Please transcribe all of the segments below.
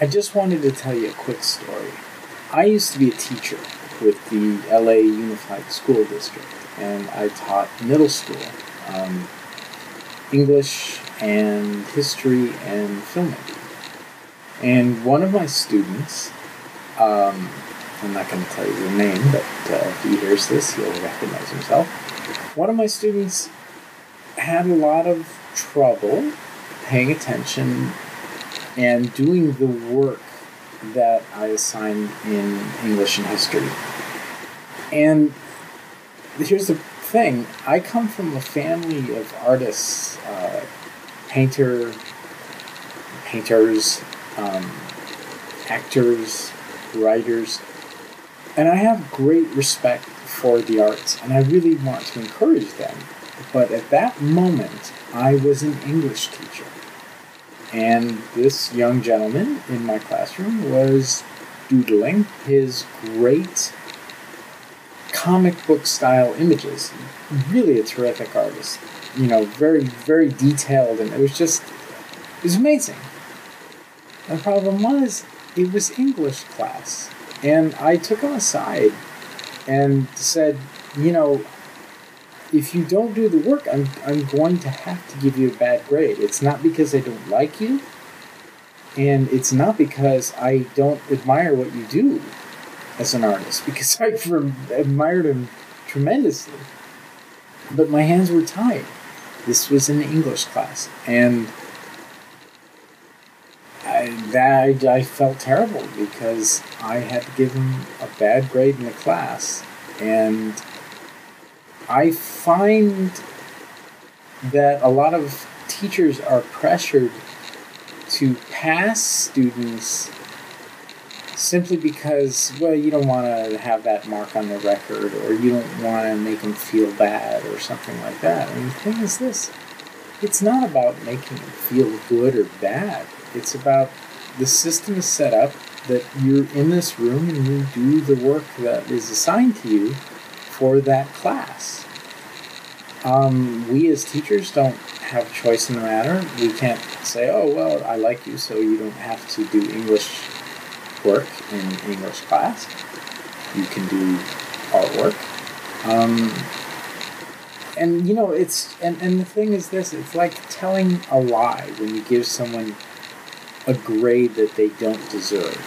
I just wanted to tell you a quick story. I used to be a teacher with the LA Unified School District, and I taught middle school um, English and history and filmmaking. And one of my students, um, I'm not going to tell you the name, but uh, if he hears this, he'll recognize himself. One of my students had a lot of trouble paying attention and doing the work that I assigned in English and history. And here's the thing I come from a family of artists, uh, painter, painters, um, actors, writers, and I have great respect for the arts, and I really want to encourage them. But at that moment, I was an English teacher. And this young gentleman in my classroom was doodling his great comic book style images. Really a terrific artist. You know, very, very detailed, and it was just, it was amazing. The problem was, it was English class. And I took him aside and said, you know, if you don't do the work, I'm, I'm going to have to give you a bad grade. It's not because I don't like you, and it's not because I don't admire what you do as an artist, because I admired him tremendously. But my hands were tied. This was an English class, and I, that I, felt terrible because I had to give him a bad grade in the class, and I find that a lot of teachers are pressured to pass students simply because, well, you don't want to have that mark on the record or you don't want to make them feel bad or something like that. And the thing is this it's not about making them feel good or bad, it's about the system is set up that you're in this room and you do the work that is assigned to you for that class. Um, we as teachers don't have choice in the matter. We can't say, oh, well, I like you, so you don't have to do English work in English class. You can do artwork. Um, and, you know, it's, and, and the thing is this it's like telling a lie when you give someone a grade that they don't deserve.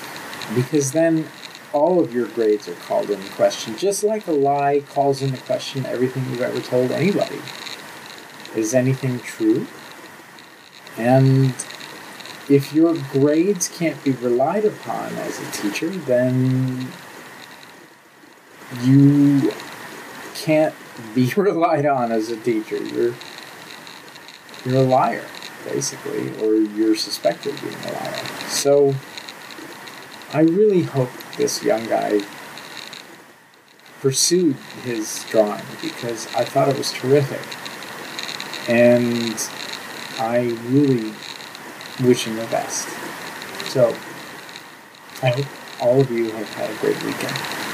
Because then all of your grades are called into question, just like a lie calls into question everything you've ever told anybody. Is anything true? And if your grades can't be relied upon as a teacher, then you can't be relied on as a teacher. You're you're a liar, basically, or you're suspected of being a liar. So I really hope this young guy pursued his drawing because I thought it was terrific. And I really wish him the best. So, I hope all of you have had a great weekend.